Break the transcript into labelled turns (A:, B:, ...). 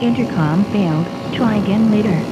A: Intercom failed. Try again later.